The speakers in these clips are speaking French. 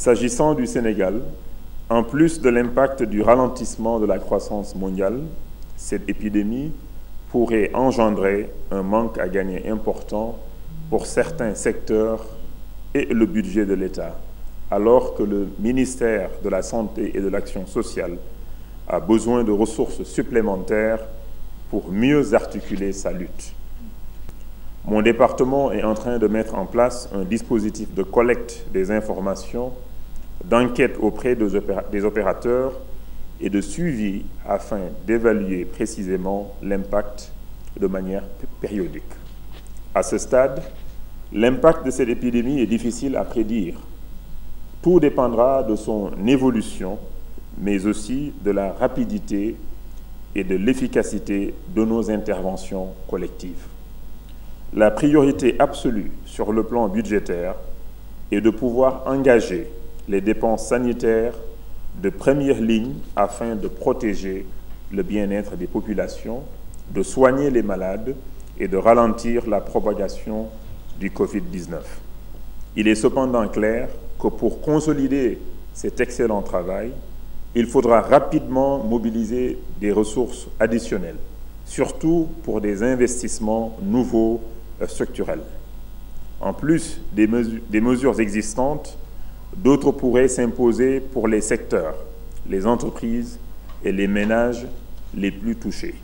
S'agissant du Sénégal, en plus de l'impact du ralentissement de la croissance mondiale, cette épidémie pourrait engendrer un manque à gagner important pour certains secteurs et le budget de l'État, alors que le ministère de la Santé et de l'Action sociale a besoin de ressources supplémentaires pour mieux articuler sa lutte. Mon département est en train de mettre en place un dispositif de collecte des informations, d'enquête auprès des opérateurs et de suivi afin d'évaluer précisément l'impact de manière périodique. À ce stade, l'impact de cette épidémie est difficile à prédire. Tout dépendra de son évolution, mais aussi de la rapidité et de l'efficacité de nos interventions collectives. La priorité absolue sur le plan budgétaire est de pouvoir engager les dépenses sanitaires de première ligne afin de protéger le bien-être des populations, de soigner les malades et de ralentir la propagation du Covid-19. Il est cependant clair que pour consolider cet excellent travail, il faudra rapidement mobiliser des ressources additionnelles, surtout pour des investissements nouveaux euh, structurels. En plus des, mesures, des mesures existantes, d'autres pourraient s'imposer pour les secteurs, les entreprises et les ménages les plus touchés.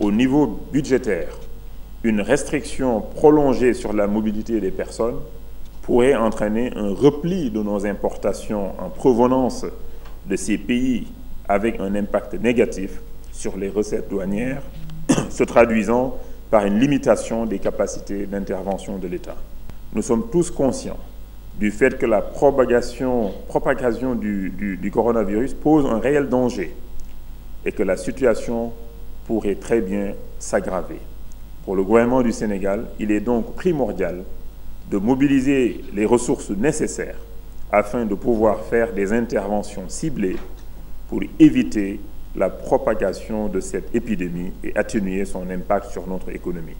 Au niveau budgétaire, une restriction prolongée sur la mobilité des personnes pourrait entraîner un repli de nos importations en provenance de ces pays avec un impact négatif sur les recettes douanières, se traduisant par une limitation des capacités d'intervention de l'État. Nous sommes tous conscients du fait que la propagation, du, coronavirus pose un réel danger et que la situation pourrait très bien s'aggraver. Pour le gouvernement du Sénégal, il est donc primordial de mobiliser les ressources nécessaires afin de pouvoir faire des interventions ciblées pour éviter la propagation de cette épidémie et atténuer son impact sur notre économie.